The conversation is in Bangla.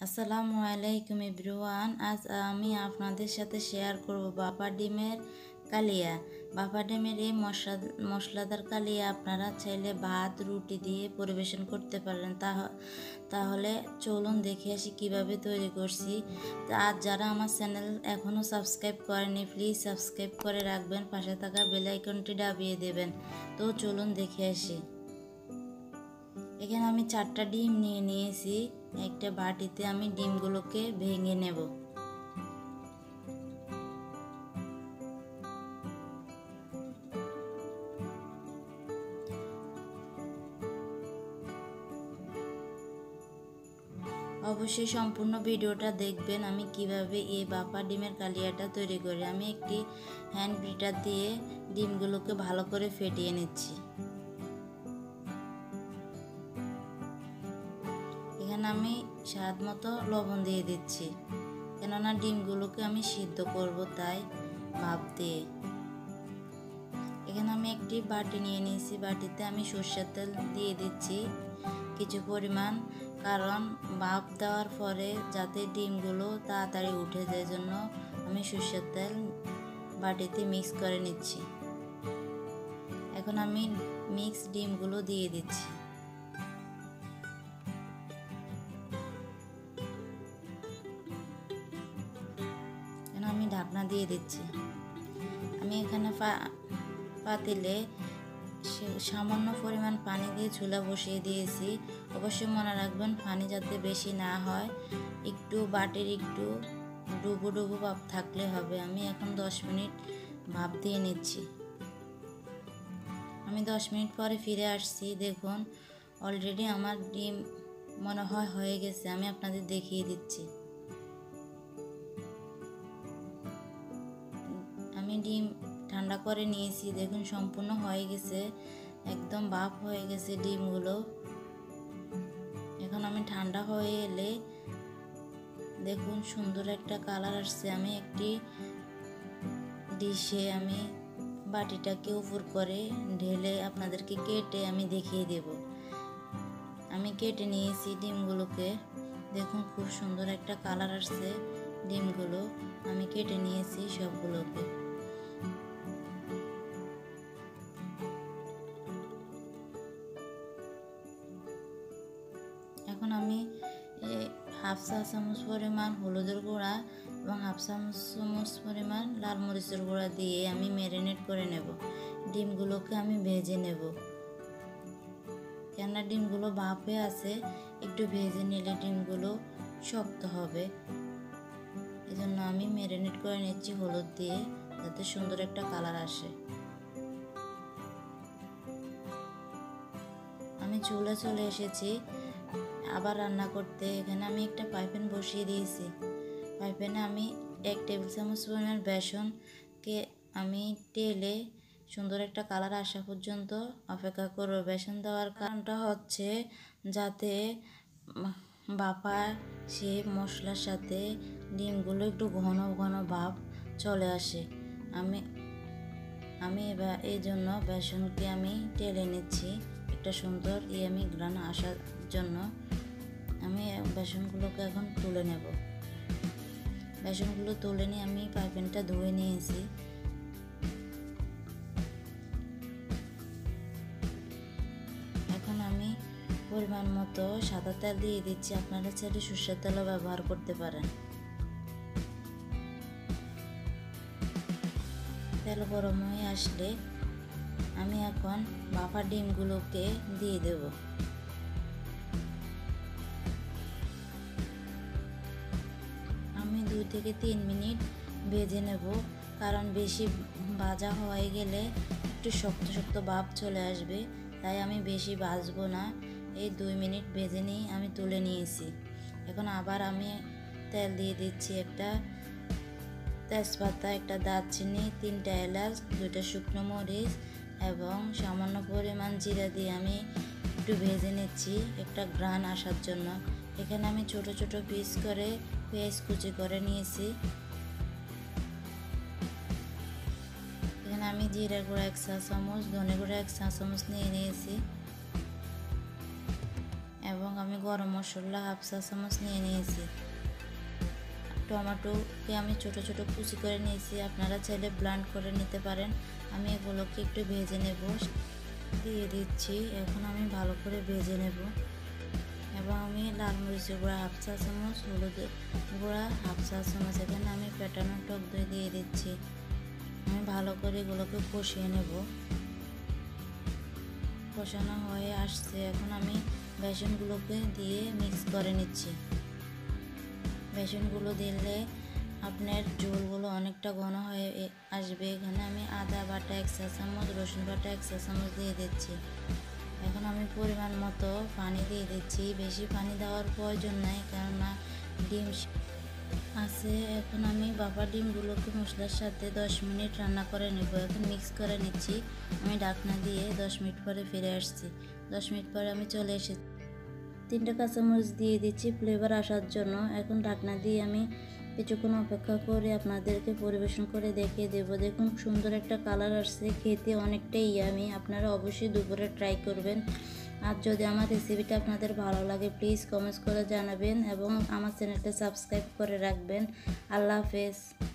আসসালামু আলাইকুম ইব্রুয়ান আজ আমি আপনাদের সাথে শেয়ার করব বাপা ডিমের কালিয়া। বাপা ডিমের এই মশলা, মশলাদার কালিয়া আপনারা চাইলে ভাত, রুটি দিয়ে পরিবেশন করতে পারেন তাহলে চলুন দেখে আসি কীভাবে তৈরি করছি। আর যারা আমার চ্যানেল এখনও সাবস্ক্রাইব করেনি, প্লিজ সাবস্ক্রাইব করে রাখবেন, পাশে থাকা বেলাইকনটি ডাবিয়ে দেবেন। তো চলুন দেখে আসি। এখানে আমি চারটা ডিম নিয়ে নিয়েছি। একটা বাটিতে আমি ডিমগুলোকে ভেঙে নেব। অবশ্যই সম্পূর্ণ ভিডিওটা দেখবেন আমি কীভাবে এই বাপা ডিমের কালিয়াটা তৈরি করি। আমি একটি হ্যান্ড ব্রিটার দিয়ে ডিমগুলোকে ভালো করে ফেটিয়ে নিচ্ছি। এখানে আমি স্বাদ মতো লবণ দিয়ে দিচ্ছি। কেননা ডিমগুলোকে আমি সিদ্ধ করব তাই ভাপ দিয়ে। এখানে আমি একটি বাটি নিয়ে নিয়েছি। বাটিতে আমি সর্ষের তেল দিয়ে দিচ্ছি কিছু পরিমাণ, কারণ ভাপ দেওয়ার পরে যাতে ডিমগুলো তাড়াতাড়ি উঠে যায় জন্য আমি সর্ষের তেল বাটিতে মিক্স করে নিচ্ছি। এখন আমি মিক্স ডিমগুলো দিয়ে দিচ্ছি। দিয়ে দিচ্ছি। আমি এখানে পাতিলে সামান্য পরিমাণ পানি দিয়ে চুলা বসিয়ে দিয়েছি। অবশ্যই মনে রাখবেন পানি যাতে বেশি না হয়, একটু বাটির একটু ডুবো ডুবো ভাব থাকলে হবে। আমি এখন দশ মিনিট ভাপ দিয়ে নিচ্ছি। আমি দশ মিনিট পরে ফিরে আসছি। দেখুন অলরেডি আমার ডিম মনে হয় হয়ে গেছে। আমি আপনাদের দেখিয়ে দিচ্ছি। আমি ডিম ঠান্ডা করে নিয়েছি, দেখুন সম্পূর্ণ হয়ে গেছে, একদম বাপ হয়ে গেছে ডিমগুলো। এখন আমি ঠান্ডা হয়ে এলে দেখুন সুন্দর একটা কালার আসছে। আমি একটি ডিশে আমি বাটিটাকে উপর করে ঢেলে আপনাদেরকে কেটে আমি দেখিয়ে দেব। আমি কেটে নিয়েছি ডিমগুলোকে। দেখুন খুব সুন্দর একটা কালার আসছে ডিমগুলো। আমি কেটে নিয়েছি সবগুলোকে। চা চামচ পরিমাণ হলুদের গুঁড়া এবং হাফ চামচ পরিমাণ লাল মরিচের গুঁড়া দিয়ে আমি ম্যারিনেট করে নেব। ডিমগুলোকে আমি ভেজে নেব। কেননা ডিমগুলো ভাপে আছে, একটু ভেজে নিলে ডিমগুলো শক্ত হবে। এজন্য আমি ম্যারিনেট করে নিচ্ছি হলুদ দিয়ে, যাতে সুন্দর একটা কালার আসে। আমি চুলে চলে এসেছি। আবার রান্না করতে। এখানে আমি একটা পাইপেন বসিয়ে দিয়েছি। পাইপেনে আমি এক টেবিল চামচ পরিমাণ বেসনকে আমি টেলে সুন্দর একটা কালার আসা পর্যন্ত অপেক্ষা করব। বেসন দেওয়ার কারণটা হচ্ছে যাতে বাপা সে মশলার সাথে ডিমগুলো একটু ঘন ঘন ভাব চলে আসে। আমি আমি এবার এই জন্য বেসনকে আমি টেলে নিচ্ছি। একটা সুন্দর ইয়ামি গ্রান আসার জন্য আমি বেসনগুলোকে এখন তুলে নেব। বেসনগুলো তুলে নিয়ে আমি পাইপেনটা ধুয়ে নিয়েছি। এখন আমি পরিমাণ মতো সাদা তেল দিয়ে দিচ্ছি। আপনারা চাইলে সর্ষের তেলও ব্যবহার করতে পারেন। তেল গরম হয়ে আসলে আমি এখন বাফা ডিমগুলোকে দিয়ে দেব। দুই থেকে তিন মিনিট ভেজে নেব, কারণ বেশি ভাজা হয়ে গেলে একটু শক্ত শক্ত ভাব চলে আসবে, তাই আমি বেশি ভাজবো না। এই দুই মিনিট ভেজে নিয়ে আমি তুলে নিয়েছি। এখন আবার আমি তেল দিয়ে দিচ্ছি একটা তেজপাতা, একটা দারচিনি, তিনটা এলাচ দুটা শুকনো মরিচ এবং সামান্য পরিমাণ জিরা দিয়ে আমি একটু ভেজে নিচ্ছি একটা গ্রান আসার জন্য। এখানে আমি ছোট ছোট পিস করে পেঁয়াজ কুচি করে নিয়েছি। এখানে আমি জিরা গুঁড়া এক চা চামচ, ধনে গুঁড়া এক চা চামচ নিয়ে নিয়েছি। এবং আমি গরম মশলা হাফ চা চামচ নিয়ে নিয়েছি। টমেটোকে আমি ছোট ছোট কুচি করে নিয়েছি। আপনারা চাইলে ব্লান্ড করে নিতে পারেন। আমি এগুলোকে একটু ভেজে নেব। দিয়ে দিচ্ছি। এখন আমি ভালো করে ভেজে নেব। এবং আমি লাল মরিচের গুঁড়া হাফ চা চামচ, হলুদের গুঁড়া হাফ চা চামচ, এখানে আমি পেটানো টক দই দিয়ে দিচ্ছি। আমি ভালো করে এগুলোকে কষিয়ে নেব। কষানো হয়ে আসছে। এখন আমি বেসনগুলোকে দিয়ে মিক্স করে নিচ্ছি। বেসনগুলো দিলে আপনার ঝোলগুলো অনেকটা ঘন হয়ে আসবে। এখানে আমি আদা বাটা এক চা চামচ, রসুন বাটা এক চা চামচ দিয়ে দিচ্ছি। এখন আমি পরিমাণ মতো পানি দিয়ে দিচ্ছি। বেশি পানি দেওয়ার প্রয়োজন নাই, কেননা ডিম আছে। এখন আমি বাবা ডিমগুলোকে মশলার সাথে দশ মিনিট রান্না করে নেব। এখন মিক্স করে নিচ্ছি। আমি ডাকনা দিয়ে দশ মিনিট পরে ফিরে আসছি। দশ মিনিট পরে আমি চলে এসেছি। তিনটে কাঁচামরিচ দিয়ে দিচ্ছি ফ্লেভার আসার জন্য। এখন ঢাকনা দিয়ে আমি কিছুক্ষণ অপেক্ষা করে আপনাদেরকে পরিবেশন করে দেখিয়ে দেবো। দেখুন, সুন্দর একটা কালার আসছে। খেতে অনেকটাই ইয়ামি। আপনারা অবশ্যই দুপুরে ট্রাই করবেন। আর যদি আমার রেসিপিটা আপনাদের ভালো লাগে, প্লিজ কমেন্টস করে জানাবেন এবং আমার চ্যানেলটা সাবস্ক্রাইব করে রাখবেন। আল্লাহ হাফেজ।